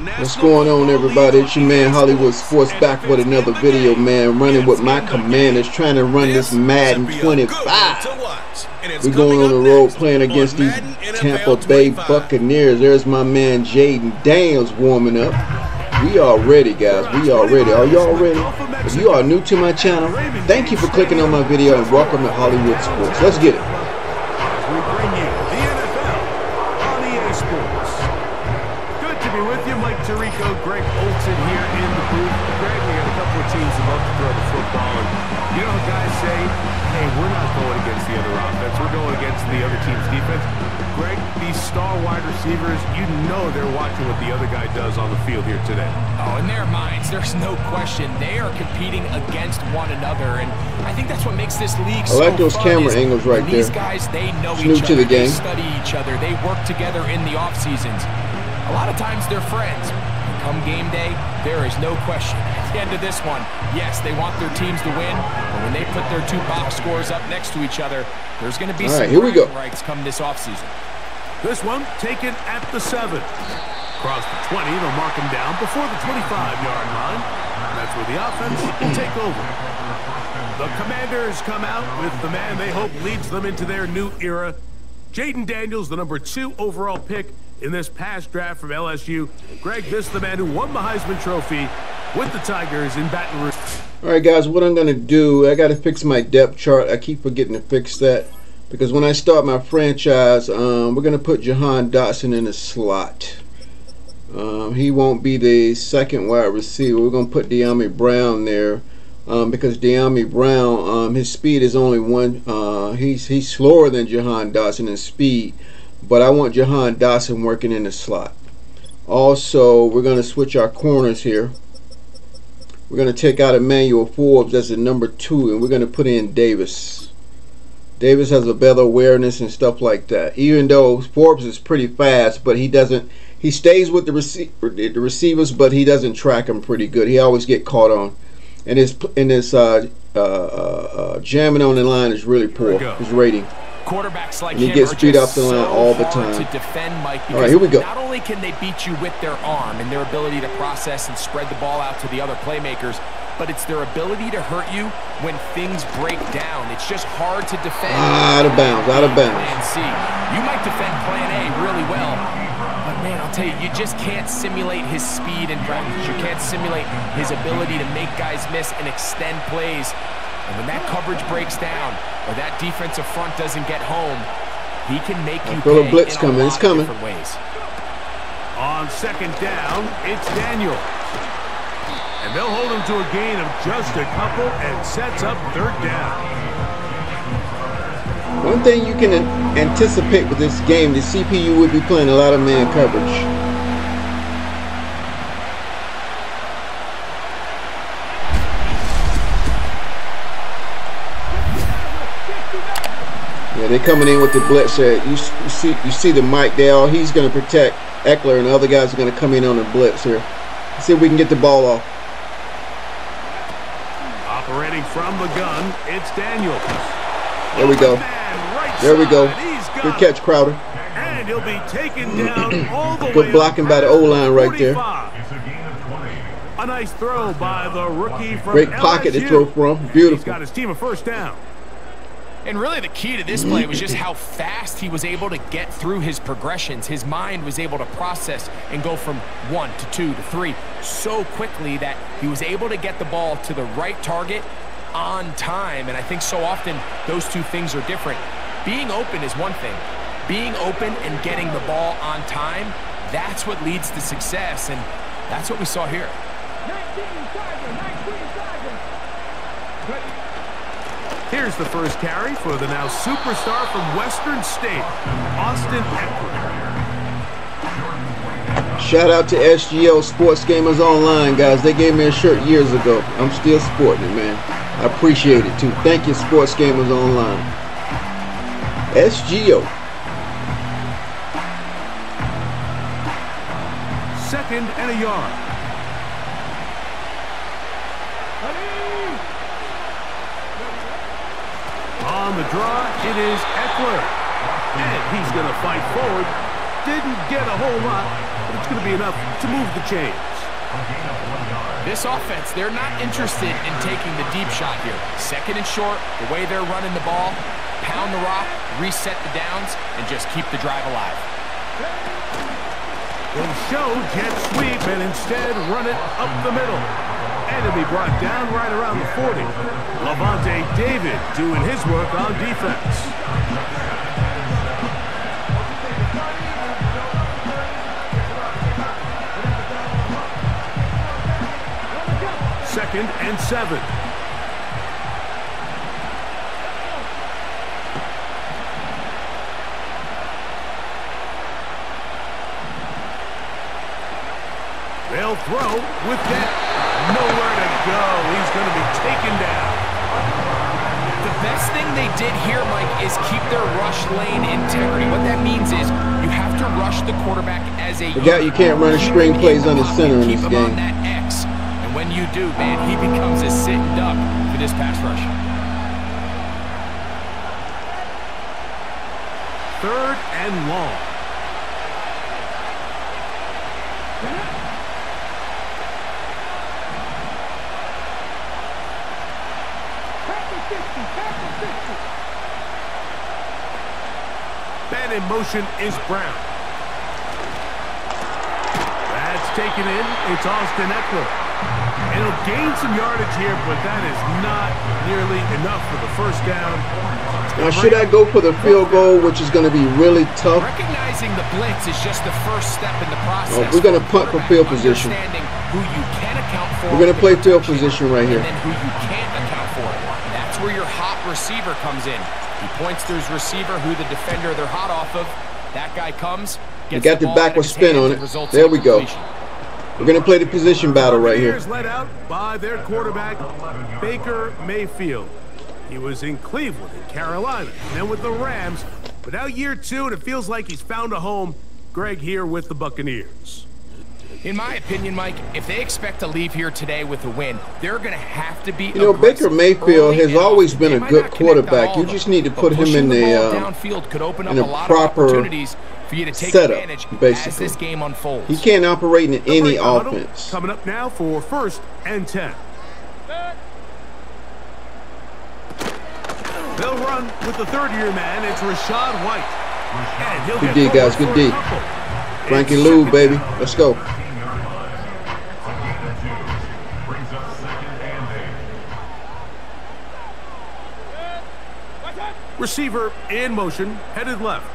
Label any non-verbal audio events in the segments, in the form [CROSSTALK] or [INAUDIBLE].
What's going on everybody? It's your man Hollywood Sports back with another video man running with my commanders trying to run this Madden 25. We're going on the road playing against these Tampa Bay Buccaneers. There's my man Jayden Daniels warming up. We are ready guys. We are ready. Are y'all ready? If you are new to my channel, thank you for clicking on my video and welcome to Hollywood Sports. Let's get it. Against the other team's defense. Greg, these star wide receivers, you know they're watching what the other guy does on the field here today. Oh, in their minds, there's no question. They are competing against one another, and I think that's what makes this league I like those camera angles right these there. These guys, they know Snoop each to other. the game. They study each other. They work together in the off seasons. A lot of times they're friends. And come game day, there is no question. At the end of this one, yes, they want their teams to win, but when they put their two box scores up next to each other, there's going to be All some right, here we go. rights come this offseason. This one taken at the 7. Across the 20, they'll mark him down before the 25-yard line. And that's where the offense will take over. The Commanders come out with the man they hope leads them into their new era. Jayden Daniels, the number two overall pick in this past draft from LSU. Greg, this is the man who won the Heisman Trophy with the Tigers in Baton Rouge. All right, guys, what I'm going to do, I got to fix my depth chart. I keep forgetting to fix that because when I start my franchise, um, we're going to put Jahan Dotson in a slot. Um, he won't be the second wide receiver. We're going to put Dyami Brown there um, because Dyami Brown, um, his speed is only one. Uh, he's he's slower than Jahan Dotson in speed, but I want Jahan Dotson working in the slot. Also, we're going to switch our corners here. We're going to take out Emmanuel Forbes as the number two, and we're going to put in Davis. Davis has a better awareness and stuff like that. Even though Forbes is pretty fast, but he doesn't. He stays with the, rece the receivers, but he doesn't track them pretty good. He always get caught on, and his and his uh, uh, uh, jamming on the line is really poor. His rating. Quarterbacks like and he him gets beat just off the line so all the time. To defend Mike all right, here we go. Not only can they beat you with their arm and their ability to process and spread the ball out to the other playmakers, but it's their ability to hurt you when things break down. It's just hard to defend. Out of bounds, out of bounds. Plan C. You might defend Plan A really well, but man, I'll tell you, you just can't simulate his speed in practice. You can't simulate his ability to make guys miss and extend plays. And when that coverage breaks down or that defensive front doesn't get home, he can make you feel a pay blitz in coming. a lot It's coming. different ways. On second down, it's Daniel. And they'll hold him to a gain of just a couple and sets up third down. One thing you can anticipate with this game, the CPU would be playing a lot of man coverage. They're coming in with the blitz. Uh, you, you see, you see the Mike there. He's going to protect Ekeler, and the other guys are going to come in on the blitz here. Let's see if we can get the ball off. Operating from the gun, it's Daniels. There we go. There we go. Good catch, Crowder. And he'll be taken down all the Good way blocking by the O-line right there. A nice throw by the rookie from Great pocket LSU. to throw from. Beautiful. He's got his team a first down. And really the key to this play was just how fast he was able to get through his progressions. His mind was able to process and go from one to two to three so quickly that he was able to get the ball to the right target on time. And I think so often those two things are different. Being open is one thing. Being open and getting the ball on time, that's what leads to success. And that's what we saw here. Here's the first carry for the now superstar from Western State, Austin Ekeler. Shout out to SGO Sports Gamers Online, guys. They gave me a shirt years ago. I'm still sporting it, man. I appreciate it, too. Thank you, Sports Gamers Online. SGO. Second and a yard. On the draw, it is Ekeler. And he's going to fight forward. didn't get a whole lot, but it's going to be enough to move the chains. This offense, they're not interested in taking the deep shot here. Second and short, the way they're running the ball, pound the rock, reset the downs, and just keep the drive alive. They show jet sweep and instead run it up the middle. And to be brought down right around the 40. Lavonte David doing his work on defense. Second and seven. They'll throw with that. Nowhere to go. He's going to be taken down. The best thing they did here, Mike, is keep their rush lane integrity. What that means is you have to rush the quarterback as a Forgot you can't run a screen plays on the center in keep this him on game. that X. And when you do, man, he becomes a sitting duck for this pass rush. Third and long. Man in motion is Brown. That's taken in. It's Austin Ekeler. It'll gain some yardage here, but that is not nearly enough for the first down. Now, should I go for the field goal, which is going to be really tough? Recognizing the blitz is just the first step in the oh, process. Oh, we're gonna punt for field position. Who you can account for. We're going to play field position right here. And then who you can't account for. That's where your hot receiver comes in. He points to his receiver, who the defender they're hot off of. That guy comes. You got the ball out backward spin on it. results There we go. We're going to play the position battle right here. Led out by their quarterback, Baker Mayfield. He was in Cleveland, in Carolina, and then with the Rams. But now year two, and it feels like he's found a home. Greg here with the Buccaneers. In my opinion, Mike, if they expect to leave here today with a win, they're going to have to be. You know, Baker Mayfield has always been a good not connect on quarterback. You just need to put him in the the, ball uh, downfield could open up in a a lot proper of opportunities for you to take setup, advantage as basically. this game unfolds. He can't operate in The any break huddle offense. Coming up now for first and 10. They'll run with the third-year man. It's Rachaad White. And he'll Good get D, guys, good for a D. couple. Frankie Luvu, baby. Let's go. Receiver in motion, headed left.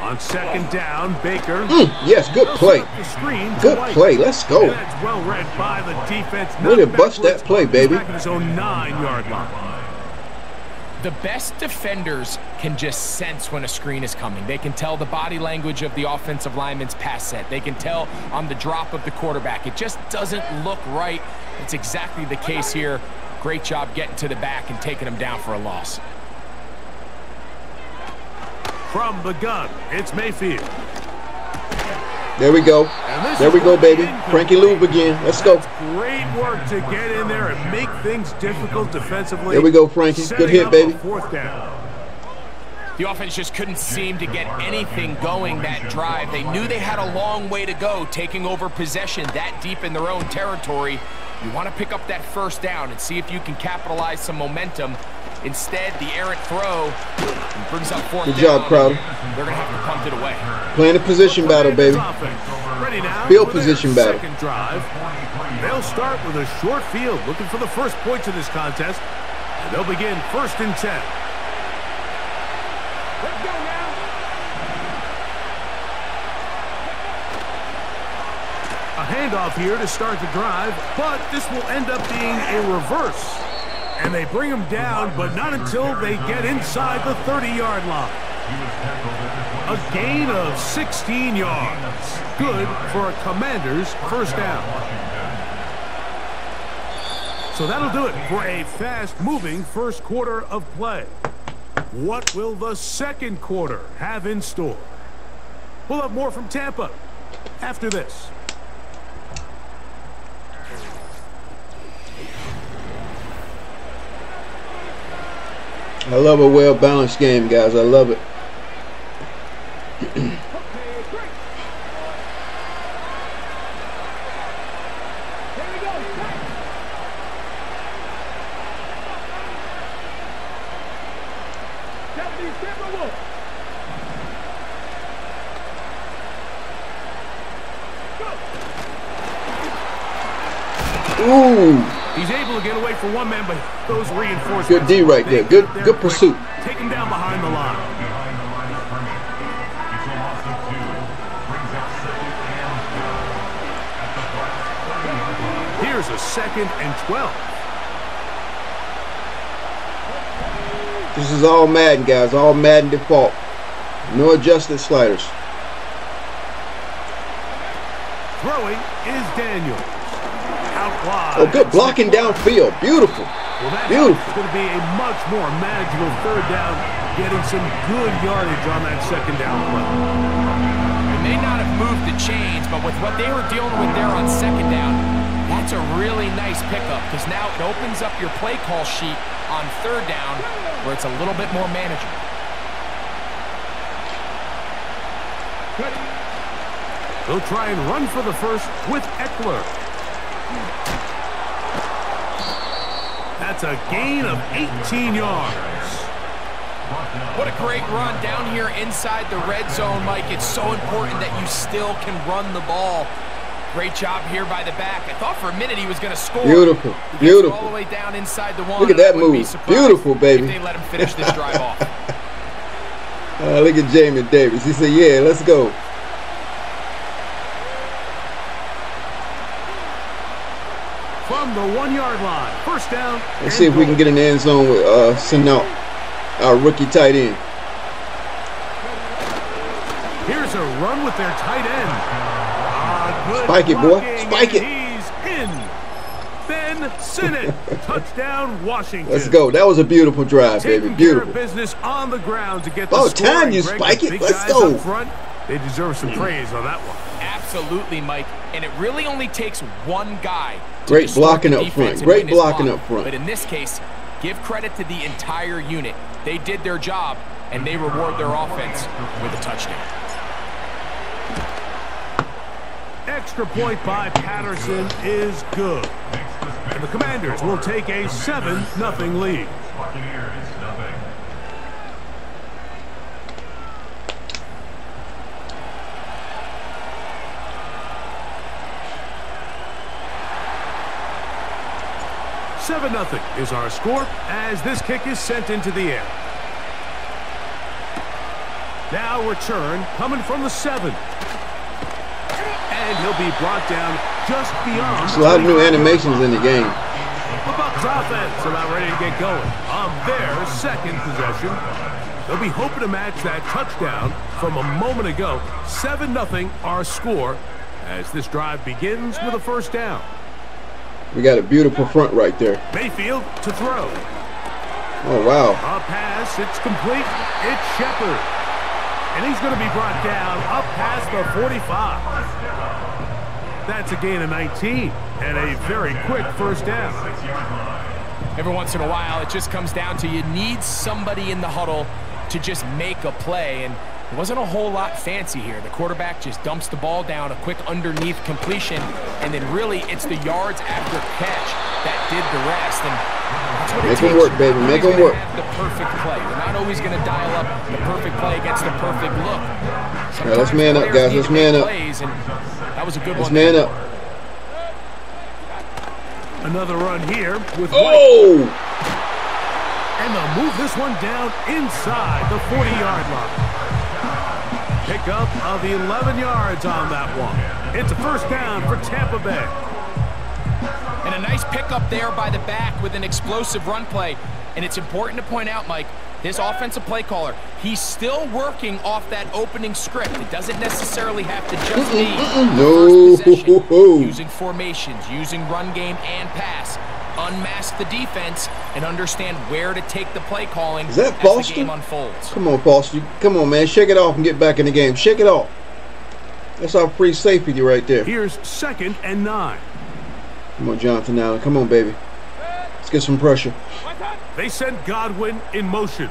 On second down, Baker. Mm, yes, good play. set up the screen Good play. Let's go. And that's well read by the defense. Way to bust that play, baby. His own nine-yard line. The best defenders can just sense when a screen is coming. They can tell the body language of the offensive lineman's pass set. They can tell on the drop of the quarterback. It just doesn't look right. It's exactly the case here. Great job getting to the back and taking him down for a loss. From the gun, it's Mayfield. There we go. And this There is we go, baby. Frankie Luvu again. Let's go. Great work to get in there and make things difficult defensively. There we go, Frankie. Good hit, baby. Fourth down. The offense just couldn't seem to get anything going that drive. They knew they had a long way to go taking over possession that deep in their own territory. You want to pick up that first down and see if you can capitalize some momentum. Instead, the errant throw brings up fourth Good job, Crow. They're going to have to punt it away. Playing a position battle, baby. Field position battle. Drive. They'll start with a short field looking for the first points in this contest. And they'll begin first and 10. Handoff here to start the drive, but this will end up being a reverse. And they bring him down, but not until they get inside the 30-yard line. A gain of 16 yards. Good for a Commanders first down. So that'll do it for a fast-moving first quarter of play. What will the second quarter have in store? We'll have more from Tampa after this. I love a well-balanced game, guys. I love it. Ooh. He's able to get away from one man, but those reinforcements. Good D right there. Good good pursuit. Take him down behind the line. Here's a second and 12. This is all Madden, guys. All Madden default. No adjusted sliders. Throwing is Daniels. Out wide. Oh, good blocking downfield. Beautiful. Well, that Beautiful. is going to be a much more manageable third down, getting some good yardage on that second down play. They may not have moved the chains, but with what they were dealing with there on second down, that's a really nice pickup because now it opens up your play call sheet on third down where it's a little bit more manageable. They'll try and run for the first with Ekeler. That's a gain of 18 yards. What a great run down here inside the red zone, Mike. It's so important that you still can run the ball. Great job here by the back. I thought for a minute he was going to score. Beautiful. He gets it Beautiful. All the way down inside the one. Look at that wouldn't be move. Beautiful, baby. They let him finish this drive off. [LAUGHS] Uh, look at Jamie Davis. He said, "Yeah, let's go." From the one-yard line. First down. Let's see if we can get an end zone with uh, Sinnott, our rookie tight end. Here's a run with their tight end. Ah, Spike it, boy. Spike it. He's in. Ben Sinnott. [LAUGHS] Touchdown, Washington. Let's go. That was a beautiful drive, baby. Taking care Beautiful. business on the ground to get the score. time you spike it. Let's go. They deserve some praise on that one. Absolutely, Mike. And it really only takes one guy. Great blocking up front. Great blocking block. up front. But in this case, give credit to the entire unit. They did their job, and they reward their offense with a touchdown. Extra point by Patterson is good. And the Commanders will take a 7-0 lead. Seven nothing is our score as this kick is sent into the air. Now return coming from the seven. And he'll be brought down just beyond. There's a lot of new animations in the game. The Bucks offense about ready to get going on their second possession. They'll be hoping to match that touchdown from a moment ago. 7-0 our score as this drive begins with a first down. We got a beautiful front right there. Mayfield to throw. Oh wow. A pass, it's complete. It's Shepard. And he's going to be brought down up past the 45. That's a gain of 19 and a very quick first down. Every once in a while, it just comes down to you need somebody in the huddle to just make a play. And it wasn't a whole lot fancy here. The quarterback just dumps the ball down, a quick underneath completion, and then really it's the yards after catch that did the rest. And that's what it Make 'em takes. work, baby. You're Make 'em always gonna work. have The perfect play. You're not always going to dial up the perfect play against the perfect look. Yeah, let's man up, guys. Let's man up. And that was a good Let's one. man up. Another run here with oh! White. Oh! And they'll move this one down inside the 40-yard line. Pickup of 11 yards on that one. It's a first down for Tampa Bay. And a nice pickup there by the back with an explosive run play. And it's important to point out, Mike, this offensive play caller, he's still working off that opening script. It doesn't necessarily have to just be No. first possession. [LAUGHS] Using formations, using run game and pass. Unmask the defense and understand where to take the play calling Is that as Foster? the game unfolds. Come on, Foster. Come on, man. Shake it off and get back in the game. Shake it off. That's our free safety right there. Here's second and nine. Come on, Jonathan Allen. Come on, baby. Let's get some pressure. They sent Godwin in motion.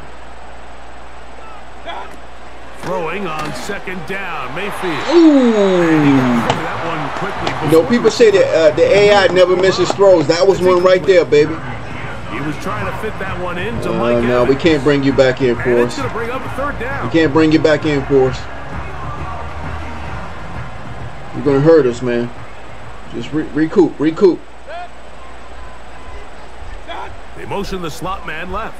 Throwing on second down, Mayfield. Ooh. That one quickly. You know, people say that uh, the AI never misses throws. That was one right there, baby. He was trying to fit that one into Uh, Mike no, we can't bring you back in for us. bring up a third down. We can't bring you back in for us. You're gonna hurt us, man. Just re- recoup, recoup. They motion the slot man left.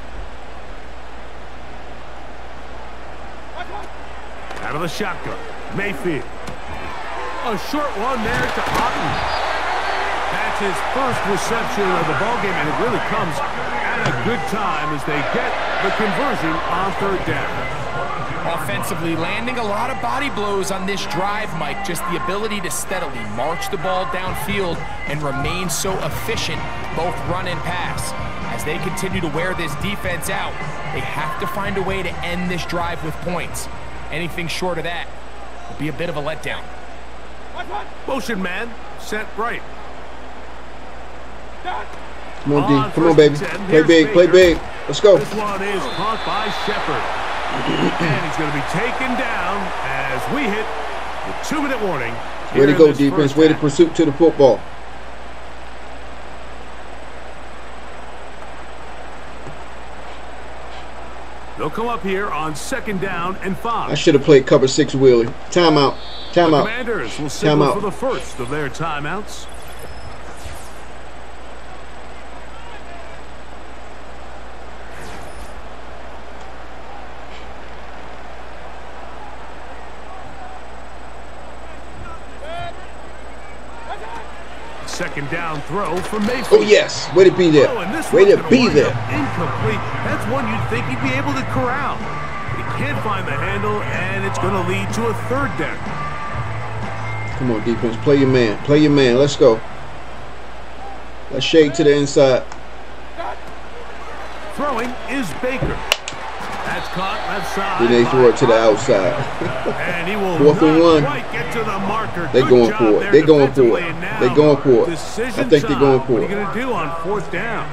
Out of the shotgun, Mayfield. A short one there to Otton. That's his first reception of the ballgame, and it really comes at a good time as they get the conversion on third down. Offensively, landing a lot of body blows on this drive, Mike. Just the ability to steadily march the ball downfield and remain so efficient, both run and pass. As they continue to wear this defense out, they have to find a way to end this drive with points. Anything short of that will be a bit of a letdown. Motion man, set right. Come on, D. Ah, Come on, baby. Play big. Play big. Let's go. This one is caught by Shepard. and he's going to be taken down as we hit the two-minute warning. Way to go, defense. Way to pursuit to the football. They'll come up here on second down and five. I should have played cover six wheelie. Timeout. Timeout. The Commanders will signal for the first of their timeouts. Second down throw for Mayfield. Oh, yes. Way to be there. Oh, Way to be there. Incomplete. That's one you'd think he'd be able to corral. He can't find the handle, and it's going to lead to a third down. Come on, defense. Play your man. Play your man. Let's go. Let's shade to the inside. Throwing is Baker. That's caught left side. Then they throw it to the outside. [LAUGHS] and he will Fourth and one. Get to the marker. They're going for it. They're going for it. They're going for it. I think they're going for it. What are you going to do on fourth down?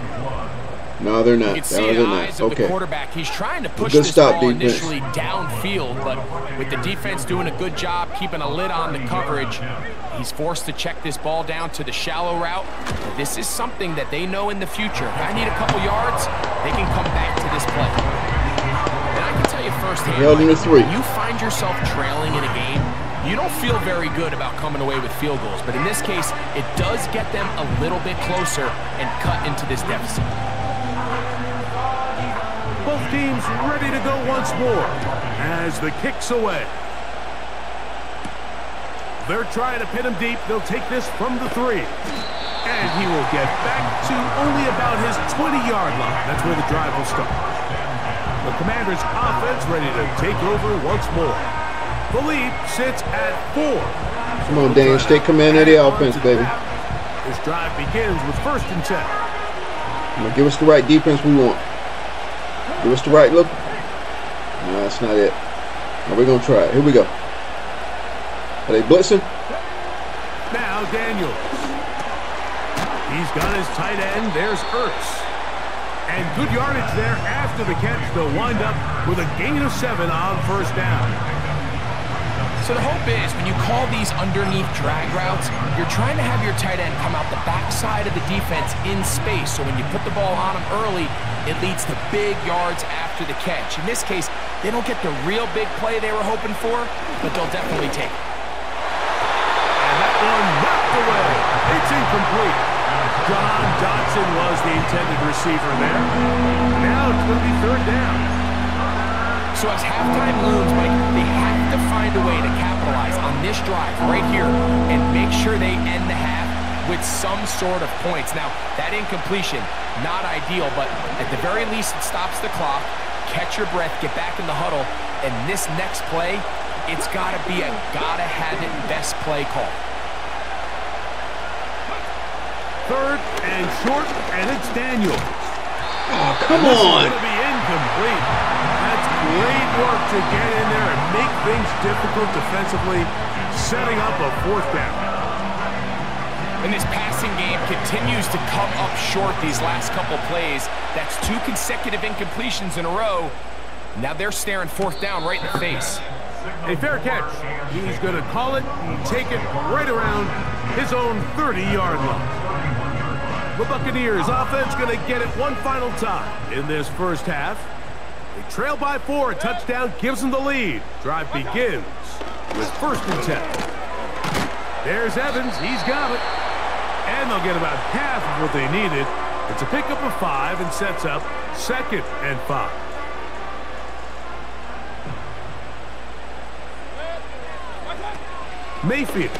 No, they're not. You can no, they're eyes not. of Okay. the quarterback. He's trying to push Good this stop, ball defense. initially downfield, but with the defense doing a good job keeping a lid on the coverage, he's forced to check this ball down to the shallow route. This is something that they know in the future. If I need a couple yards, they can come back to this play. And I can tell you firsthand, Held in the three. you find yourself trailing in a game, you don't feel very good about coming away with field goals. But in this case, it does get them a little bit closer and cut into this deficit. Both teams ready to go once more as the kick's away. They're trying to pin him deep. They'll take this from the three. And he will get back to only about his 20-yard line. That's where the drive will start. The Commanders' offense ready to take over once more. The lead sits at four. Come on, Dan. Stay command of the offense, baby. This drive begins with first and ten. Give us the right defense we want. Give us the right look. No, that's not it. Now we're gonna try it. Here we go. Are they blitzing? Now Daniels. He's got his tight end. There's Ertz. And good yardage there after the catch. They'll wind up with a gain of seven on first down. So the hope is when you call these underneath drag routes, you're trying to have your tight end come out the backside of the defense in space. So when you put the ball on him early, it leads to big yards after the catch. In this case, they don't get the real big play they were hoping for, but they'll definitely take it. And that one knocked away. It's incomplete. Jahan Dotson was the intended receiver there. Now it's going to be third down. So as halftime looms, Mike, they have to find a way to capitalize on this drive right here and make sure they end the half with some sort of points. Now, that incompletion, not ideal, but at the very least, it stops the clock. Catch your breath, get back in the huddle, and this next play, it's got to be a gotta-have-it best play call. Third and short, and it's Daniel. Oh, come This is on. going to be incomplete. Great work to get in there and make things difficult defensively, setting up a fourth down. And this passing game continues to come up short these last couple plays. That's two consecutive incompletions in a row. Now they're staring fourth down right in the face. A fair catch. He's going to call it and take it right around his own 30-yard line. The Buccaneers offense going to get it one final time in this first half. They trail by four. A touchdown gives them the lead. Drive begins with first and ten. There's Evans. He's got it. And they'll get about half of what they needed It's a pickup of five and sets up second and five. Mayfield.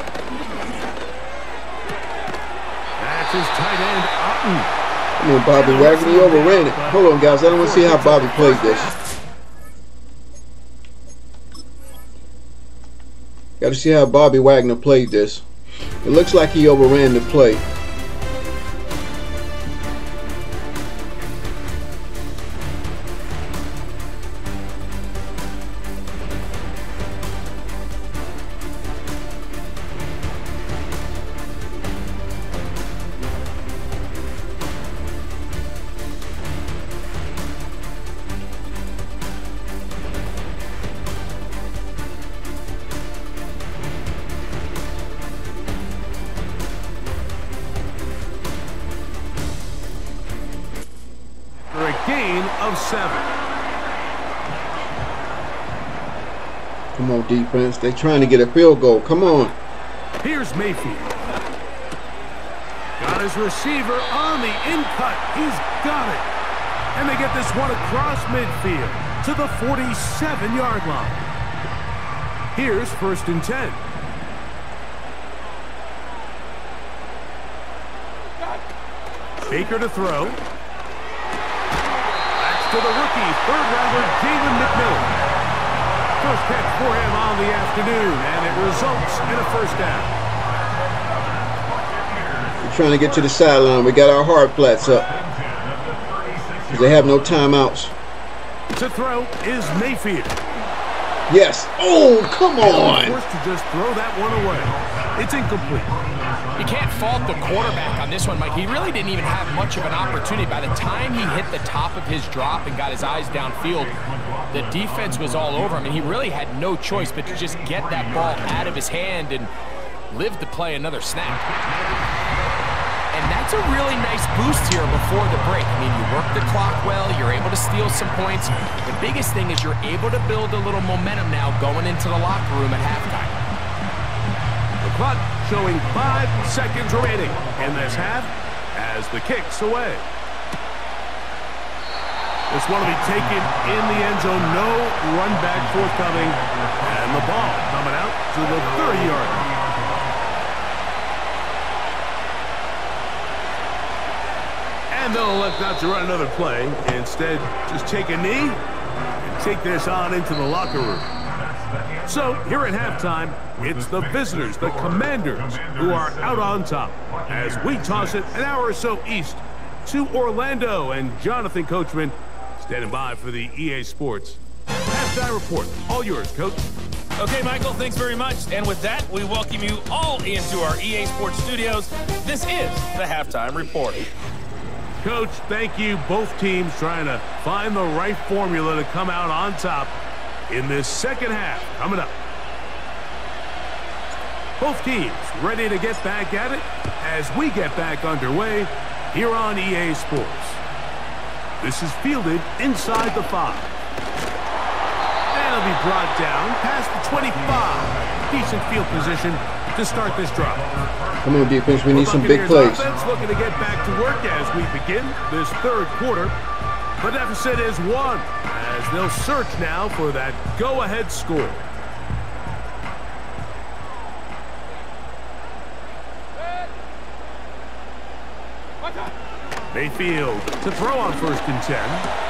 That's his tight end, Otton. Come on, Bobby Wagner. He overran it. Hold on, guys. I don't want to see how Bobby played this. Got to see how Bobby Wagner played this. It looks like he overran the play. They're trying to get a field goal. Come on. Here's Mayfield. Got his receiver on the in cut. He's got it. And they get this one across midfield to the 47-yard line. Here's first and 10. Baker to throw. That's to the rookie, third-rounder Jalen McMillan. First catch for him on the afternoon, and it results in a first down. We're trying to get to the sideline. We got our hard flats up. Because they have no timeouts. To throw is Mayfield. Yes. Oh, come on. Forced to just throw that one away. It's incomplete. You can't fault the quarterback on this one, Mike. He really didn't even have much of an opportunity. By the time he hit the top of his drop and got his eyes downfield, the defense was all over him, and he really had no choice but to just get that ball out of his hand and live to play another snap. And that's a really nice boost here before the break. I mean, you work the clock well, you're able to steal some points. The biggest thing is you're able to build a little momentum now going into the locker room at halftime. Clock showing five seconds remaining in this half as the kick's away. This one will be taken in the end zone. No run back forthcoming. And the ball coming out to the 30-yard line. And they'll elect not to run another play. Instead, just take a knee and take this on into the locker room. So, here at halftime, it's the visitors, the Commanders, who are out on top as we toss it an hour or so east to Orlando. And Jonathan Coachman standing by for the EA Sports halftime report. All yours, Coach. Okay, Michael, thanks very much. And with that, we welcome you all into our EA Sports studios. This is the halftime report. Coach, thank you. Both teams trying to find the right formula to come out on top in this second half coming up. Both teams ready to get back at it as we get back underway here on EA Sports. This is fielded inside the five. That'll be brought down past the 25. Decent field position to start this drive. Come on, defense. We need some big plays. Offense looking to get back to work as we begin this third quarter. The deficit is one as they'll search now for that go-ahead score. Mayfield to throw on first and 10.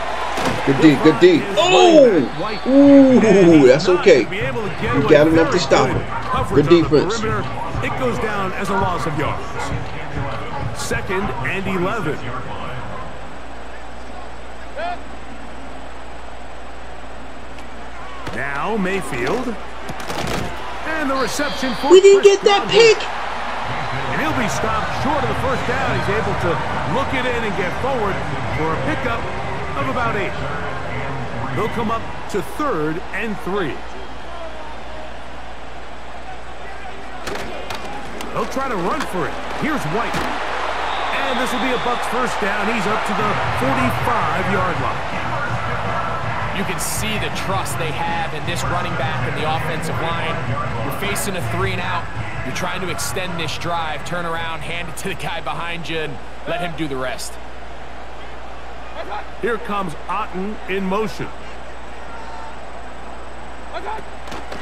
Good D. Good D. Oh! Ooh, that's okay. We got enough to stop him. Good defense. It goes down as a loss of yards. Second and 11. Now Mayfield. And the reception for We didn't get that pick. And he'll be stopped short of the first down. He's able to look it in and get forward for a pickup of about eight. They'll come up to third and three. They'll try to run for it. Here's White. And this will be a Bucks first down. He's up to the 45-yard line. You can see the trust they have in this running back and the offensive line. You're facing a three and out. You're trying to extend this drive, turn around, hand it to the guy behind you, and let him do the rest. Here comes Otton in motion.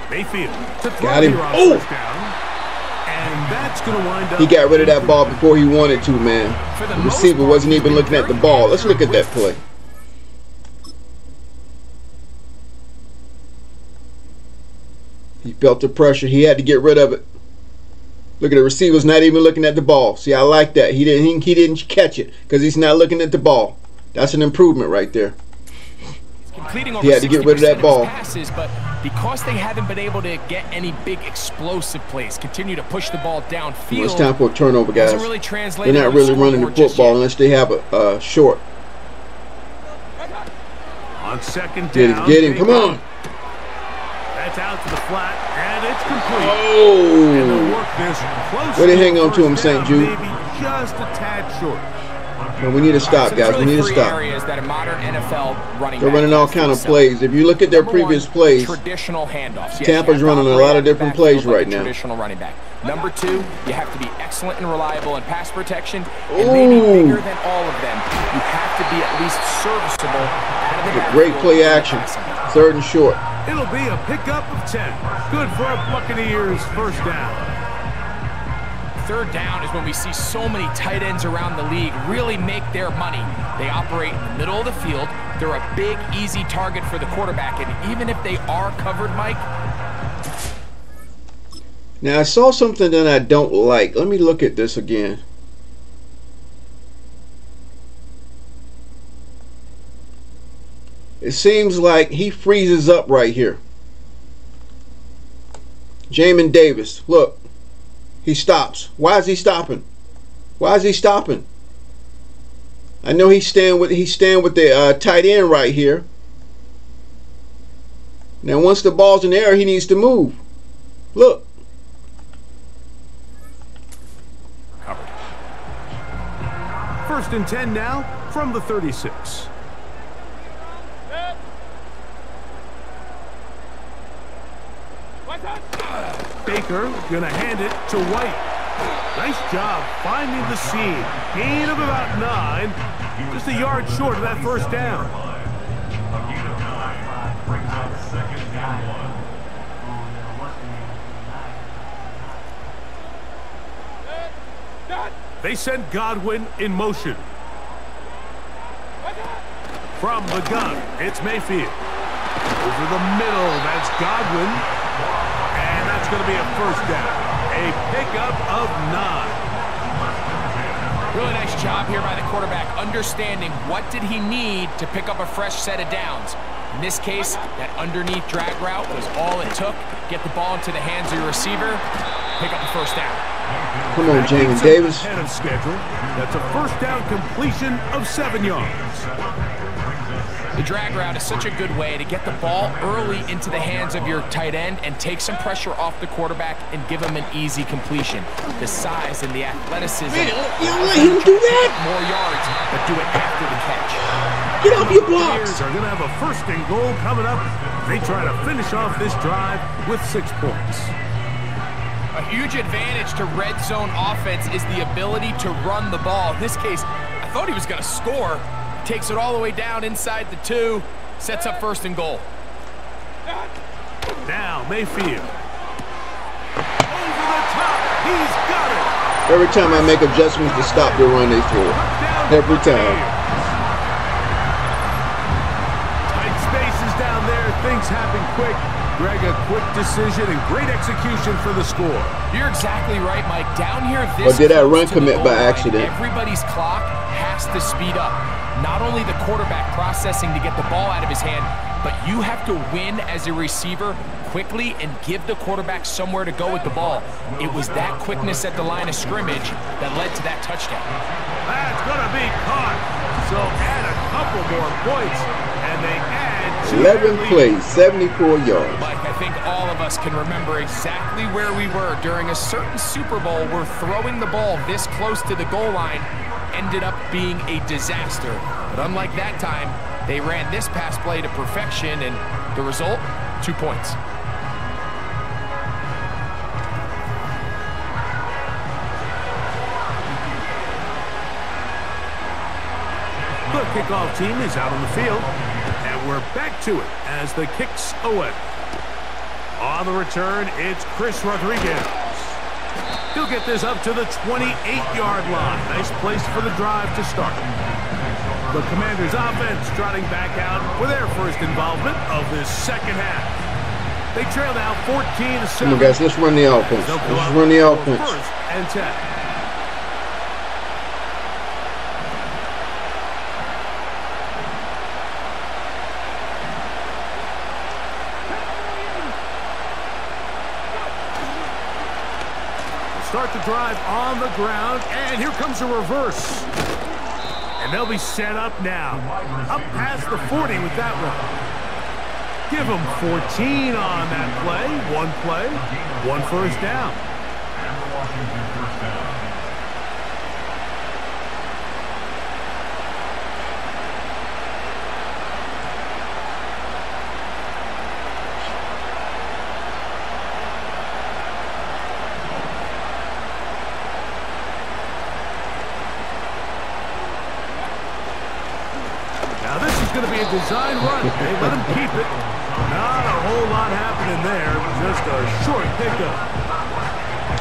Mayfield to throw Got him. here on Oh! down. And that's going to wind up. He got rid of that ball before he wanted to, man. The The receiver wasn't even looking at the ball. Let's look at that play. Felt the pressure. He had to get rid of it. Look at the receiver's not even looking at the ball. See, I like that. He didn't. He, he didn't catch it because he's not looking at the ball. That's an improvement right there. completing He had to get rid of that ball. passes, but because they haven't been able to get any big explosive plays, continue to push the ball downfield. Well, it's time for a turnover, guys. Really They're not really running the football unless they have a uh, short. On second Get down. him, get him. Come on. That's out to the flat, and it's complete. Oh. And Oh. the work this close Way to hang on to him, St. Jude. Just a tad short. Well, we need to stop, guys. We need to stop. areas that a modern NFL running They're running all kind of plays. If you look at their previous plays, traditional handoffs. Tampa's you have to running a lot of different plays right now. Traditional running back. Number two, you have to be excellent and reliable in pass protection, and maybe bigger than all of them, you have to be at least serviceable out of the great play action. Third and short. It'll be a pickup of 10. Good for a Buccaneers first down. Third down is when we see so many tight ends around the league really make their money. They operate in the middle of the field. They're a big, easy target for the quarterback, and even if they are covered, Mike, Now I saw something that I don't like. Let me look at this again. It seems like he freezes up right here. Jamin Davis, look. He stops. Why is he stopping? Why is he stopping? I know he's staying with he's staying with the uh, tight end right here. Now once the ball's in the air, he needs to move. Look. covered. First and 10 now from the 36. Baker gonna hand it to White. Nice job finding the seam. Gain of about nine. Just a yard short of that first down. They send Godwin in motion. From the gun, it's Mayfield. Over the middle, that's Godwin. And that's going to be a first down. A pickup of nine. Really nice job here by the quarterback, understanding what did he need to pick up a fresh set of downs. In this case, that underneath drag route was all it took. Get the ball into the hands of your receiver, pick up the first down. Come on, That Jamin Davis. Ahead of schedule. That's a first down completion of seven yards. The drag route is such a good way to get the ball early into the hands of your tight end and take some pressure off the quarterback and give him an easy completion. The size and the athleticism. Man, you allows let him do get that? More yards, but do it after the catch. Get off your Buccaneers They're going to have a first and goal coming up. They try to finish off this drive with six points. A huge advantage to red zone offense is the ability to run the ball. In this case, I thought he was going to score. Takes it all the way down inside the two, sets up first and goal. Now Mayfield. Over the top. He's got it. Every time I make adjustments to stop the run, they throw Every time. Tight spaces down there. Things happen quick. Greg, a quick decision and great execution for the score. You're exactly right, Mike. Down here, this Or did I close run commit by line, accident? Everybody's clock has to speed up. Not only the quarterback processing to get the ball out of his hand, but you have to win as a receiver quickly and give the quarterback somewhere to go with the ball. It was that quickness at the line of scrimmage that led to that touchdown. That's going to be caught. So add a couple more points, and they add to 11 their lead. plays, 74 yards. Think all of us can remember exactly where we were during a certain Super Bowl where throwing the ball this close to the goal line ended up being a disaster. But unlike that time, they ran this pass play to perfection, and the result, two points. The kickoff team is out on the field, and we're back to it as the kicks away. On the return, it's Chris Rodriguez. He'll get this up to the 28-yard line. Nice place for the drive to start. The Commanders' offense trotting back out for their first involvement of this second half. They trail now 14 to 7. Come on, guys, let's run the offense. Let's run the offense. First and 10. Start the drive on the ground, and here comes a reverse. And they'll be set up now. Up past the 40 with that one. Give them 14 on that play. One play, one first down. Now going to be a design run. They let him keep it. Not a whole lot happening there. Just a short pickup.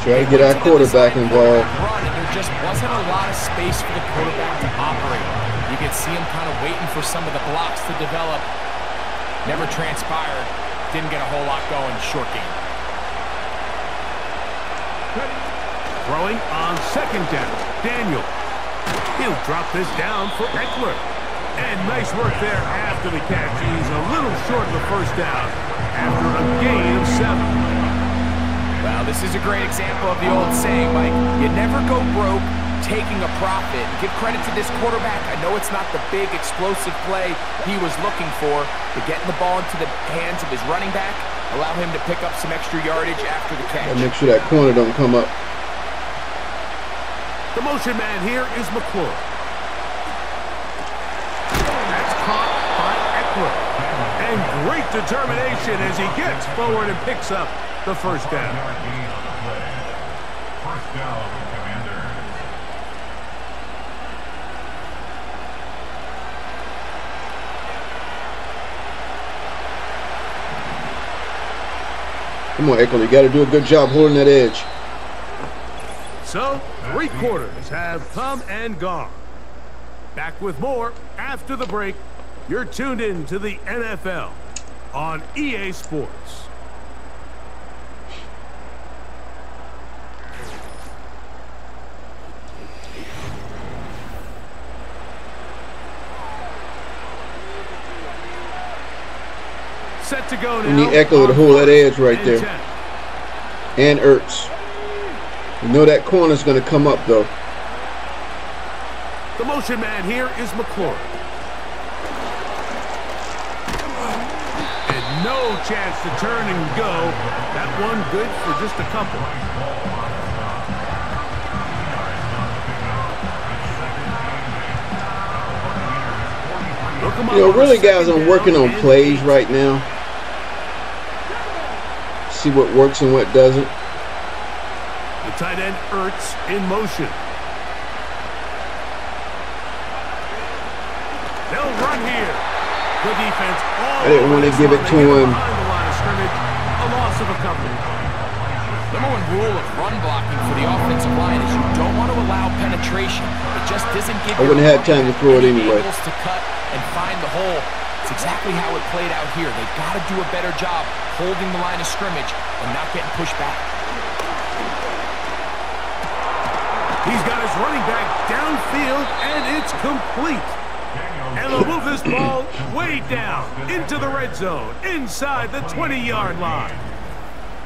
Try to get our quarterback involved. Run, and there just wasn't a lot of space for the quarterback to operate. You could see him kind of waiting for some of the blocks to develop. Never transpired. Didn't get a whole lot going. Short game. Throwing on second down. Daniel. He'll drop this down for Ekeler. And nice work there after the catch. He's a little short of the first down after a gain of seven. Well, this is a great example of the old saying, Mike. You never go broke taking a profit. Give credit to this quarterback. I know it's not the big, explosive play he was looking for, but getting the ball into the hands of his running back, allow him to pick up some extra yardage after the catch. Gotta make sure that corner don't come up. The motion man here is McLaurin. That's caught by Ekeler. And great determination as he gets forward and picks up the first down. First down, Come on, Ekeler. You got to do a good job holding that edge. So, three quarters have come and gone. Back with more after the break. You're tuned in to the NFL on EA Sports. Set to go now. Need Ekeler to hold that edge right there. And Ertz. You know that corner's going to come up, though. The motion man here is McLaurin. And no chance to turn and go. That one good for just a couple. Look 'em up You know, really, guys, I'm working on plays right now. See what works and what doesn't. The tight end Ertz in motion. They'll run here. The defense all I didn't wanna give one. it to him. Behind the line of scrimmage, a loss of a couple. Number one rule of run blocking for the offensive line is you don't want to allow penetration. It just doesn't give I wouldn't have time to throw it anyway. to cut and find the hole. It's exactly how it played out here. They've got to do a better job holding the line of scrimmage and not getting pushed back. He's got his running back downfield, and it's complete. And they'll move this ball way down into the red zone, inside the 20-yard line.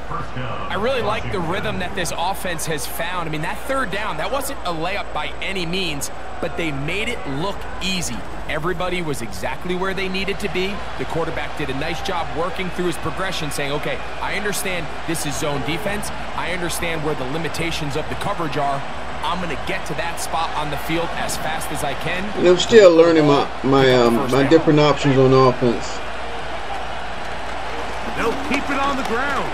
I really like the rhythm that this offense has found. I mean, that third down, that wasn't a layup by any means, but they made it look easy. Everybody was exactly where they needed to be. The quarterback did a nice job working through his progression, saying, okay, I understand this is zone defense. I understand where the limitations of the coverage are. I'm going to get to that spot on the field as fast as I can. And I'm still learning my my um, my different options on offense. They'll keep it on the ground.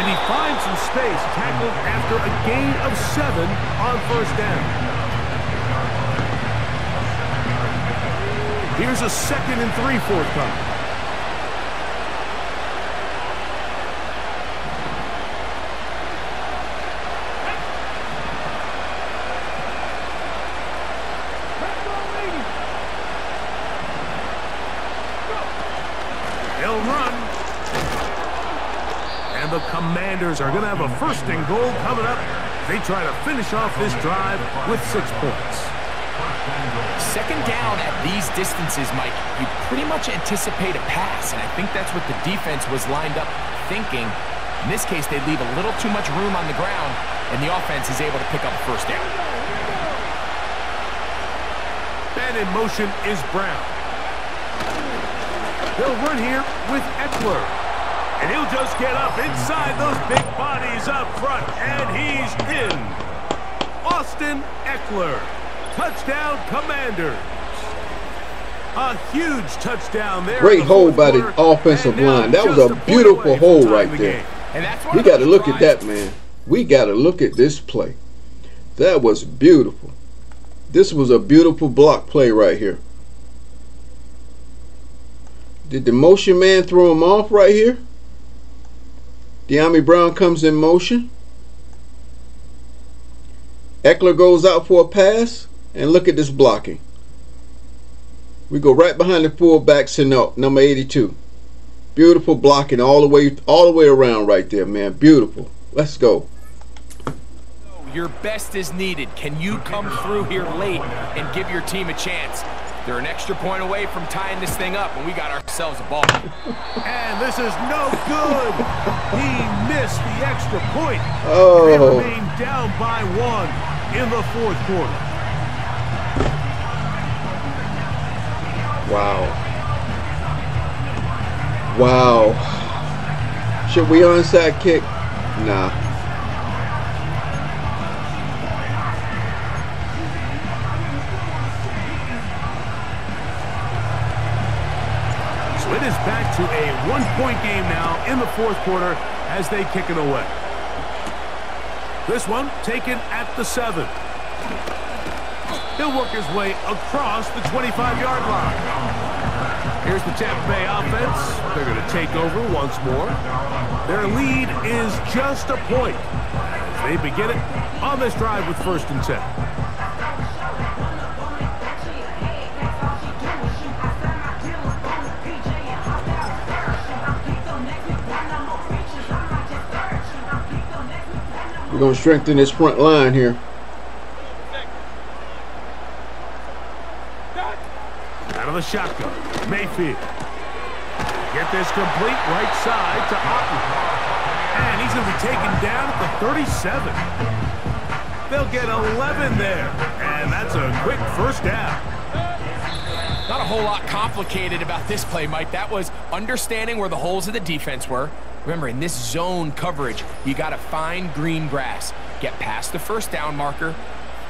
And he finds some space, tackled after a gain of seven on first down. Here's a second and three fourth forthcoming. They'll run. And the Commanders are going to have a first and goal coming up. They try to finish off this drive with six points. Second down at these distances, Mike, you pretty much anticipate a pass, and I think that's what the defense was lined up thinking. In this case, they leave a little too much room on the ground, and the offense is able to pick up a first down. And in motion is Brown. They'll run here with Ekeler. And he'll just get up inside those big bodies up front, and he's in. Austin Ekeler. Touchdown, Commanders. A huge touchdown there. Great the hole by the offensive line. That was a beautiful hole right the there. And that's We got to look at that, man. We got to look at this play. That was beautiful. This was a beautiful block play right here. Did the motion man throw him off right here? Dyami Brown comes in motion. Ekeler goes out for a pass. And look at this blocking. We go right behind the fullback, Sinnott, number 82. Beautiful blocking all the way all the way around right there, man. Beautiful. Let's go. Your best is needed. Can you come through here late and give your team a chance? They're an extra point away from tying this thing up, and we got ourselves a ball. [LAUGHS] And this is no good. He missed the extra point. They Oh, remain down by one in the fourth quarter. wow. Wow. Should we onside kick? Nah. Is back to a one-point game now in the fourth quarter as they kick it away. This one taken at the seven. He'll work his way across the 25-yard line. Here's the Tampa Bay offense. They're going to take over once more. Their lead is just a point. As they begin it on this drive with first and 10. We're gonna strengthen this front line here. Out of the shotgun, Mayfield. Get this complete right side to Otton. And he's going to be taken down at the 37. They'll get 11 there. And that's a quick first down. Not a whole lot complicated about this play, Mike. That was understanding where the holes of the defense were. Remember, in this zone coverage, you got to find green grass. Get past the first down marker,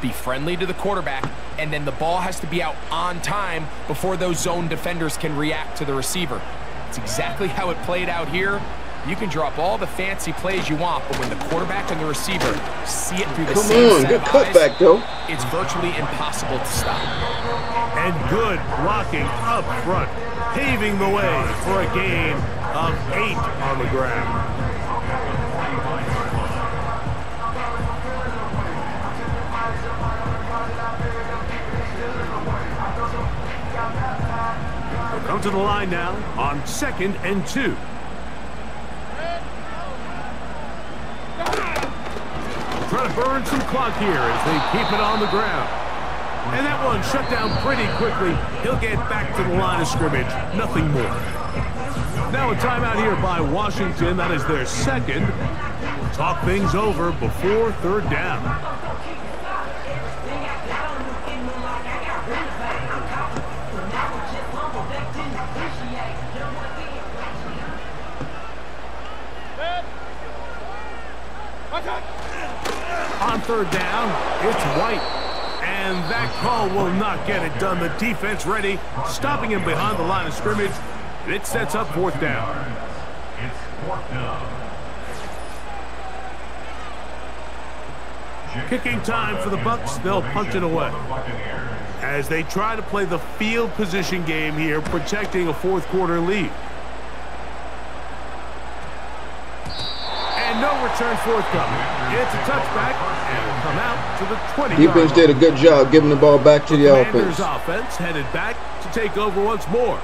be friendly to the quarterback, and then the ball has to be out on time before those zone defenders can react to the receiver. It's exactly how it played out here. You can drop all the fancy plays you want, but when the quarterback and the receiver see it through the Come same on, set good of eyes, cutback though. it's virtually impossible to stop. And good blocking up front, paving the way for a gain of eight on the ground. Come to the line now on second and two. Trying to burn some clock here as they keep it on the ground. And that one shut down pretty quickly. He'll get back to the line of scrimmage. Nothing more. Now a timeout here by Washington. That is their second. Talk things over before third down. On third down, it's White. And that call will not get it done. The defense ready, stopping him behind the line of scrimmage. And it sets up fourth down. It's fourth down. Kicking time for the Bucks. They'll punch it away. As they try to play the field position game here, protecting a fourth quarter lead. And no return fourth forthcoming. It's a touchback, and it'll come out to the 20 Defense did a good job giving the ball back to the, the offense. offense headed back to take over once more.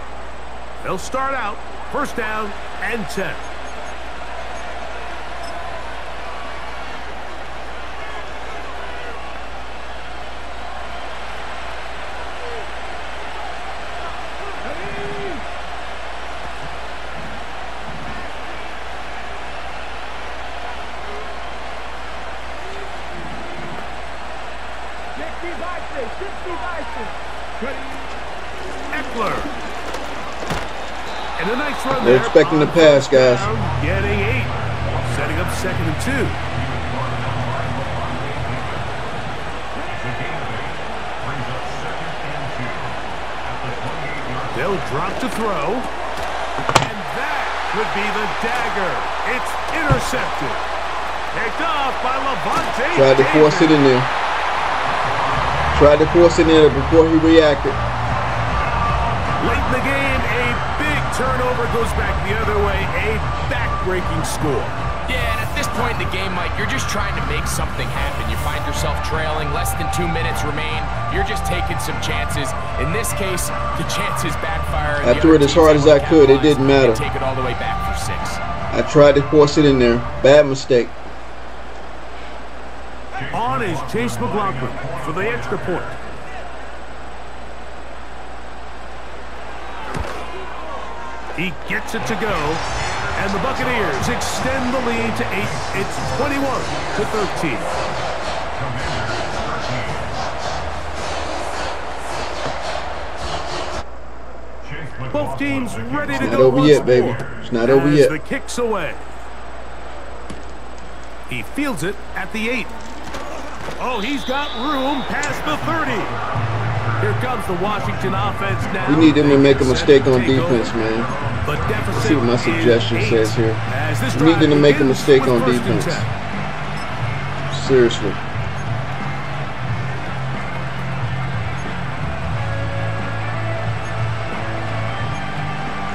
They'll start out first down and 10. Ekeler. A nice run They're there expecting the pass, guys. down, Getting eight. Setting up second and two. They'll drop to throw. And that could be the dagger. It's intercepted. Picked off by Lavonte. Tried to force it in there. Tried to force it in there before he reacted. Late in the game, a turnover goes back the other way. A back-breaking score. Yeah, and at this point in the game, Mike, you're just trying to make something happen. You find yourself trailing, less than two minutes remain. You're just taking some chances. In this case, the chances backfire. and I threw it as hard as I could. It didn't and matter. Take it all the way back for six. I tried to force it in there. Bad mistake. On is Chase McLaughlin for the extra point. He gets it to go. And the Buccaneers extend the lead to eight. It's 21 to 13. Both teams ready to go. It's not over yet, baby. It's not over yet. the kicks away. He fields it at the eight. Oh, he's got room past the 30. Here comes the Washington offense now. We need them to make a mistake on defense, man. Let's see what my suggestion says here. We need them to make a mistake on defense. Seriously.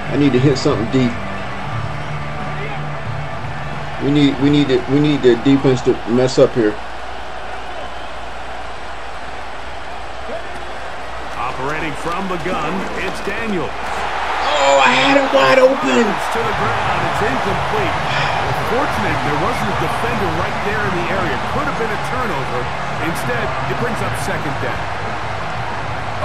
I need to hit something deep. We need we need it we need the defense to mess up here. Operating from the gun, it's Daniel. Oh, I had it wide open. To the ground, it's incomplete. Fortunate there wasn't a defender right there in the area. Could have been a turnover. Instead, it brings up second down.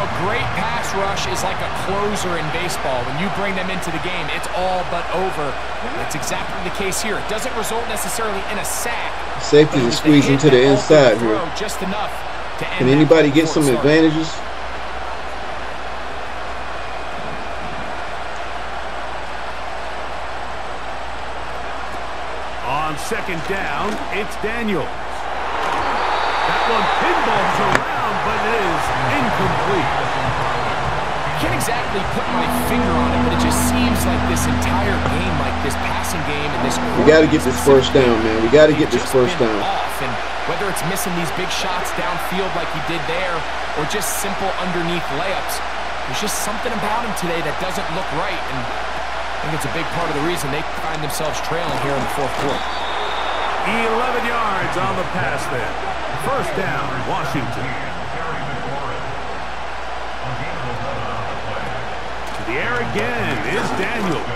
A great pass rush is like a closer in baseball. When you bring them into the game, it's all but over. That's exactly the case here. It doesn't result necessarily in a sack. Safeties but it are squeezing to the inside here. Just enough to Can that anybody get some it started. advantages? On second down, it's Daniels. That one pinballs around, but it is incomplete. can't exactly put my finger on it, but it just seems like this entire game, like this passing game and this. We got to get this first down, man. We got to get this Just first been down. Off, and whether it's missing these big shots downfield like he did there, or just simple underneath layups, there's just something about him today that doesn't look right, and I think it's a big part of the reason they find themselves trailing here in the fourth quarter. 11 yards on the pass there. First down, Washington. To the air again is Daniels.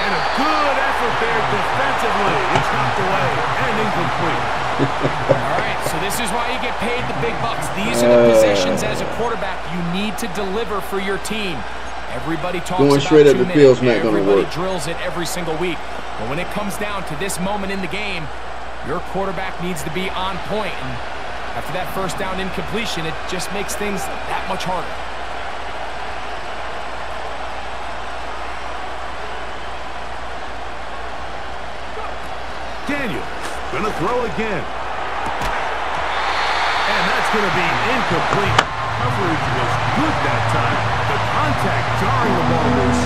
And a good effort there defensively. It's knocked away and incomplete. All right, so this is why you get paid the big bucks. These are the uh. positions as a quarterback you need to deliver for your team. Everybody talks Going about straight up the field's not gonna Everybody work. drills it every single week. But when it comes down to this moment in the game, your quarterback needs to be on point. And after that first down incompletion, it just makes things that much harder. Daniel, gonna throw again. And that's gonna be incomplete. Coverage was good that time. The contact jarring the ball loose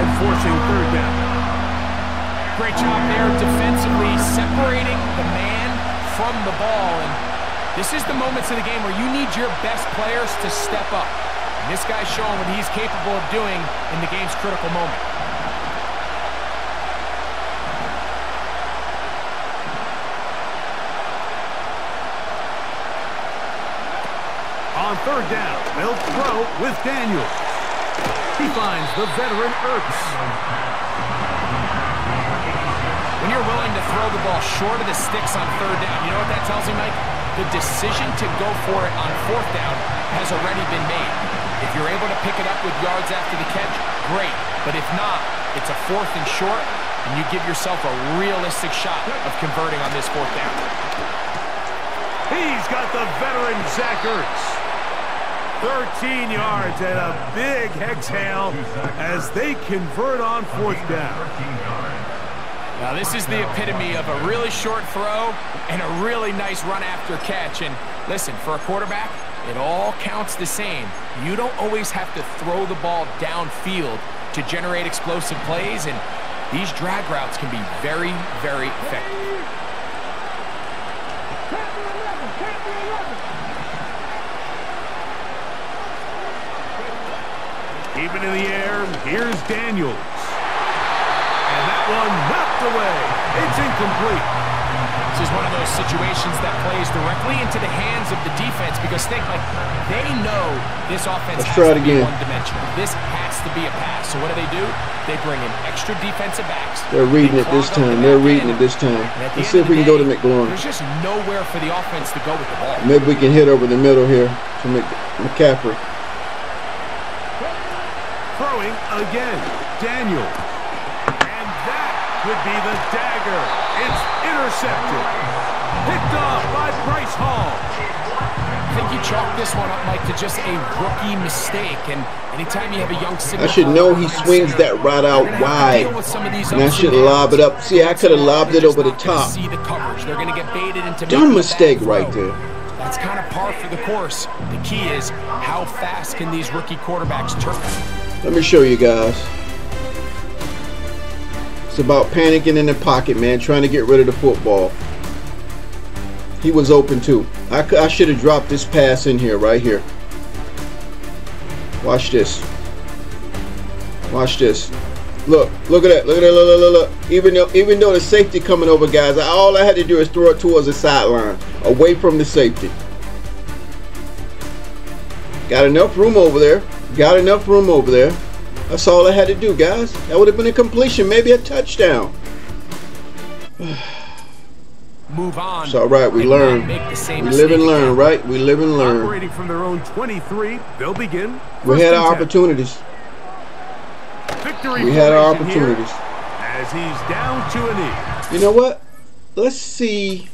and forcing third down. Great job there defensively, separating the man from the ball. And This is the moments of the game where you need your best players to step up. And this guy's showing what he's capable of doing in the game's critical moment. On third down, they'll throw with Daniel. He finds the veteran Ertz. When you're willing to throw the ball short of the sticks on third down, you know what that tells me, Mike? The decision to go for it on fourth down has already been made. If you're able to pick it up with yards after the catch, great. But if not, it's a fourth and short, and you give yourself a realistic shot of converting on this fourth down. He's got the veteran Zach Ertz. 13 yards and a big exhale as they convert on fourth down. Now this is the epitome of a really short throw and a really nice run after catch. And listen, for a quarterback, it all counts the same. You don't always have to throw the ball downfield to generate explosive plays, and these drag routes can be very, very effective. Even in the air, here's Daniels. And one knocked away. It's incomplete. This is one of those situations that plays directly into the hands of the defense because think like they know this offense Let's has try to it be one-dimensional. This has to be a pass. So what do they do? They bring in extra defensive backs. They're reading They it this time. They're reading end. it this time. And at the Let's see if we the can go to day, McLaurin. There's just nowhere for the offense to go with the ball. Maybe we can hit over the middle here to Mc, McCaffrey. Throwing again. Daniel. And that could be the dagger. It's intercepted. Picked off by Bryce Hall. I think you chalk this one up, Mike, to just a rookie mistake. And anytime you have a young signal, I should know he swings that right out wide. And I should lob it up. See, I could have lobbed it over the top. See the coverage. They're going to get baited into Dumb mistake right there. That's kind of par for the course. The key is how fast can these rookie quarterbacks turn? Let me show you guys. About panicking in the pocket, man, trying to get rid of the football. He was open too. I, I should have dropped this pass in here, right here. Watch this. Watch this. Look, look at that. Look at that. Look, look, look, look. Even though, even though the safety coming over, guys, all I had to do is throw it towards the sideline, away from the safety. Got enough room over there. Got enough room over there. That's all I had to do, guys. That would have been a completion, maybe a touchdown. [SIGHS] Move on. It's all right. We learn. Make the same We live and learn, right? We live and learn. Operating from their own 23, they'll begin. We had our 10. opportunities. Victory We had our opportunities. As he's down to a knee. You know what? Let's see.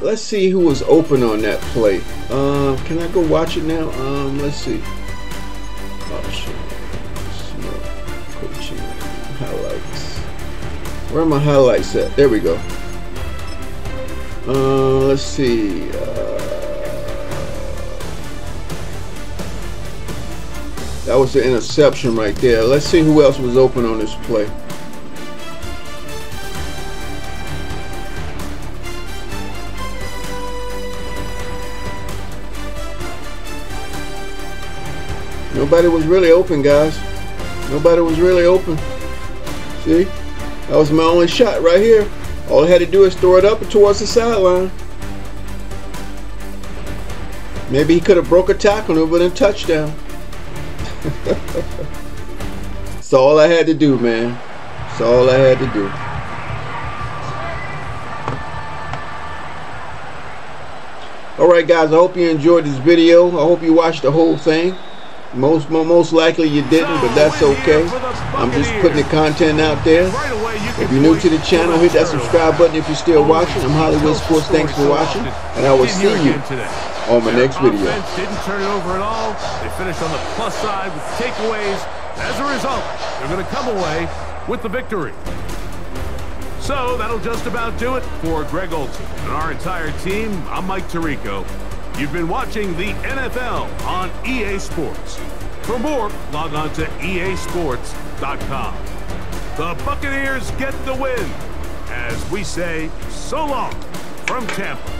Let's see who was open on that play. Um, can I go watch it now? Um, let's see. Coaching highlights. Where are my highlights at? There we go. Uh, let's see. Uh, that was the interception right there. Let's see who else was open on this play. Nobody was really open, guys. Nobody was really open. See? That was my only shot right here. All I had to do is throw it up towards the sideline. Maybe he could have broke a tackle and it would have touchdown. [LAUGHS] That's all I had to do, man. That's all I had to do. Alright guys, I hope you enjoyed this video. I hope you watched the whole thing. Most most likely you didn't, but that's okay. I'm just putting the content out there. Right away, you If you're new to the channel, hit that subscribe button if you're still watching. I'm Hollywood Sports. Thanks for watching, and I will see you on my next video. didn't turn it over at all. They finished on the plus side with takeaways. As a result, they're going to come away with the victory. So that'll just about do it for Greg Olsen and our entire team. I'm Mike Tirico. You've been watching the NFL on EA Sports. For more, log on to easports.com. The Buccaneers get the win. As we say, so long from Tampa,